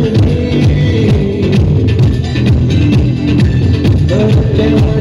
But they